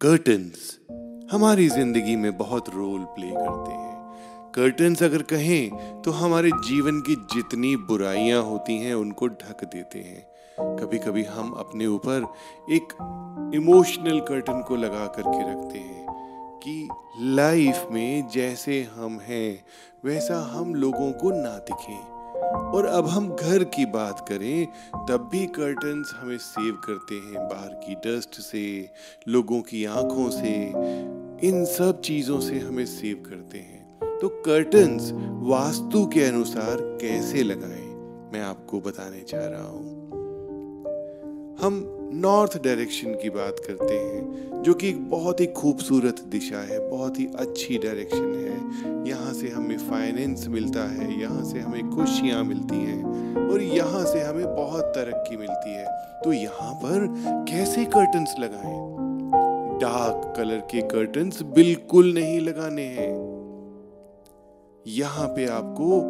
Curtains हमारी ज़िंदगी में बहुत रोल प्ले करते हैं। कर्टन्स अगर कहें तो हमारे जीवन की जितनी बुराइयाँ होती हैं, उनको ढक देते हैं। कभी कभी हम अपने ऊपर एक इमोशनल कर्टन को लगा करके रखते हैं कि लाइफ में जैसे हम हैं, वैसा हम लोगों को ना दिखें। और अब हम घर की बात करें, तब भी कर्टन्स हमें सेव करते हैं बाहर की डस्ट से, लोगों की आँखों से, इन सब चीज़ों से हमें सेव करते हैं। तो कर्टन्स वास्तु के अनुसार कैसे लगाएँ? मैं आपको बताने जा रहा हूँ। हम नॉर्थ डायरेक्शन की बात करते हैं, जो कि एक बहुत ही खूबसूरत दिशा है, बहुत ही अच्छी डायरेक्शन है। यहाँ से हमें फाइनेंस मिलता है, यहाँ से हमें खुशियाँ मिलती हैं और यहाँ से हमें बहुत तरक्की मिलती है। तो यहाँ पर कैसे कर्टन्स लगाएँ? डार्क कलर के कर्टन्स बिल्कुल नहीं लगाने हैं। यहाँ पे आपको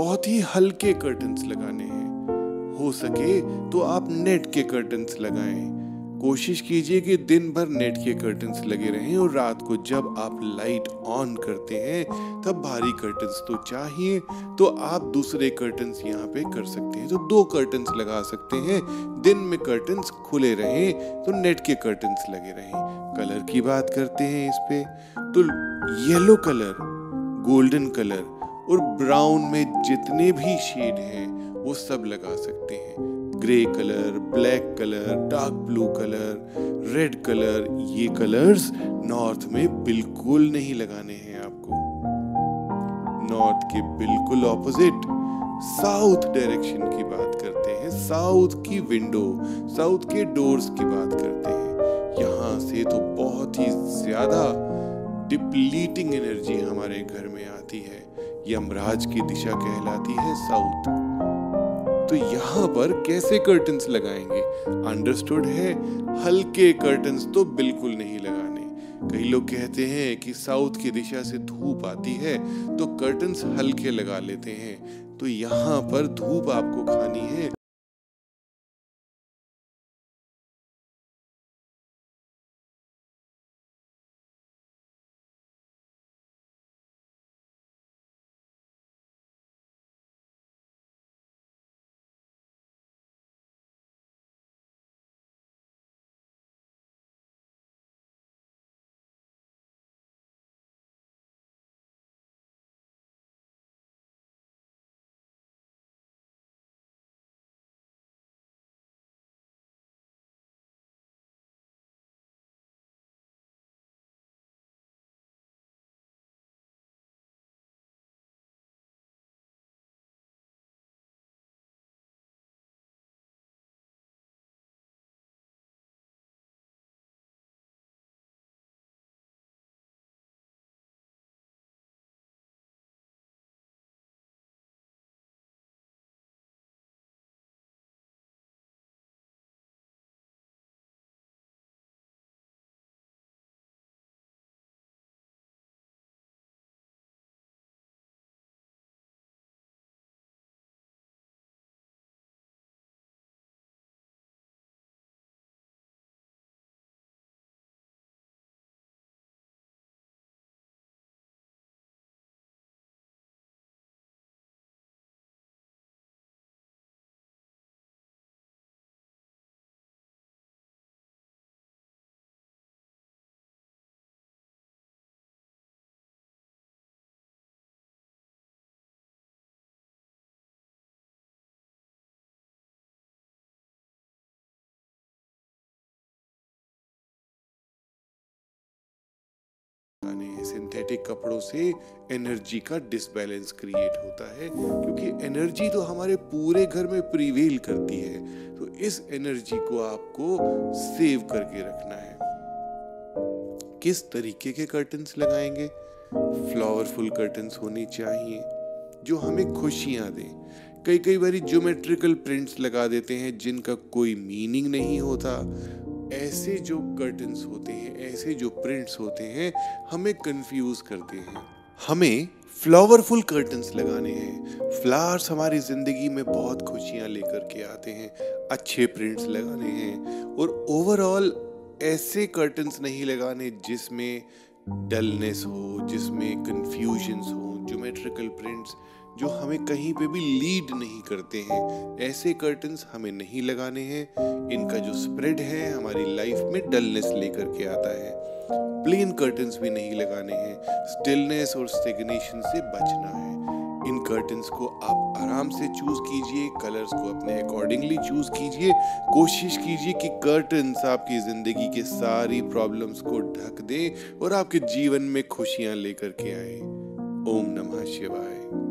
बहुत ही हल्के कर्टन्स लगाने हैं। हो सके तो आप नेट के कर्टन्स लगाएँ। कोशिश कीजिए कि दिन भर नेट के कर्टन्स लगे रहें और रात को जब आप लाइट ऑन करते हैं, तब भारी कर्टन्स तो चाहिए तो आप दूसरे कर्टन्स यहाँ पे कर सकते हैं। तो दो कर्टन्स लगा सकते हैं। दिन में कर्टन्स खुले रहें तो नेट के कर्टन्स लगे रहें। कलर की बात करते हैं इस पे। तो येलो कलर गोल्डन कलर और ब्राउन में जितने भी शेड हैं वो सब लगा सकते हैं। Grey colour, black colour, dark blue colour, red colour, ये कलर्स नॉर्थ में बिल्कुल नहीं लगाने हैं आपको। नॉर्थ के बिल्कुल ऑपोजिट, साउथ डायरेक्शन की बात करते हैं। साउथ की विंडो, साउथ के डोर्स की बात करते हैं। यहाँ से तो बहुत ही ज़्यादा डिप्लीटिंग एनर्जी हमारे घर में आती है। यमराज की दिशा कहलाती है साउथ। तो यहाँ पर कैसे कर्टन्स लगाएँगे? अंडरस्टूड है? हल्के कर्टन्स तो बिल्कुल नहीं लगाने। कई लोग कहते हैं कि साउथ की दिशा से धूप आती है तो कर्टन्स हल्के लगा लेते हैं। तो यहाँ पर धूप आपको खानी है। सिंथेटिक कपड़ों से एनर्जी का डिसबैलेंस क्रिएट होता है, क्योंकि एनर्जी तो हमारे पूरे घर में प्रीवेल करती है। तो इस एनर्जी को आपको सेव करके रखना है। किस तरीके के कर्टन्स लगाएँगे? फ्लावरफुल कर्टन्स होने चाहिए, जो हमें खुशियाँ दें। कई कई बार ज्योमेट्रिकल प्रिंट्स लगा देते हैं, जिनका कोई मीनिंग नहीं होता। ऐसे जो कर्टन्स होते हैं, ऐसे जो प्रिंट्स होते हैं, हमें कंफ्यूज करते हैं। हमें फ्लावरफुल कर्टन्स लगाने हैं। फ्लावर्स हमारी ज़िंदगी में बहुत खुशियाँ लेकर के आते हैं, अच्छे प्रिंट्स लगाने हैं। और ओवरऑल ऐसे कर्टन्स नहीं लगाने जिसमें डलनेस हो, जिसमें कन्फ्यूजन्स हो ज्योमेट्रिकल प्रिंट्स जो हमें कहीं पे भी लीड नहीं करते हैं। ऐसे कर्टन्स हमें नहीं लगाने हैं। इनका जो स्प्रेड है, हमारी लाइफ में डलनेस लेकर के आता है। प्लेन कर्टन्स भी नहीं लगाने हैं। स्टिलनेस और स्टेगनेशन से बचना है। इन कर्टन्स को आप आराम से चूज़ कीजिए। कलर्स को अपने अकॉर्डिंगली चूज़ कीजिए। कोशिश कीजिए कि कर्टन्स आपकी ज़िंदगी के सारी प्रॉब्लम्स को ढक दे और आपके जीवन में खुशियाँ लेकर के आए। ओम नमः शिवाय।